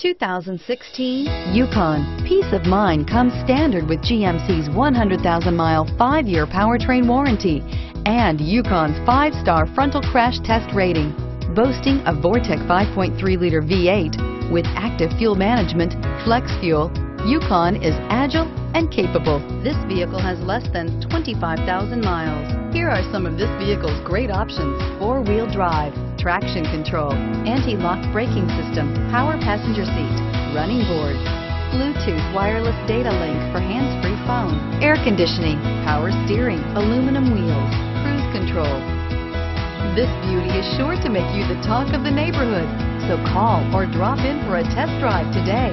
2016 Yukon. Peace of mind comes standard with GMC's 100,000-mile, five-year powertrain warranty and Yukon's five-star frontal crash test rating. Boasting a Vortec 5.3-liter V8 with active fuel management, flex fuel, Yukon is agile and capable. This vehicle has less than 25,000 miles. Here are some of this vehicle's great options. Four-wheel drive, traction control, anti-lock braking system, power passenger seat, running boards, Bluetooth wireless data link for hands-free phone, air conditioning, power steering, aluminum wheels, cruise control. This beauty is sure to make you the talk of the neighborhood. So call or drop in for a test drive today.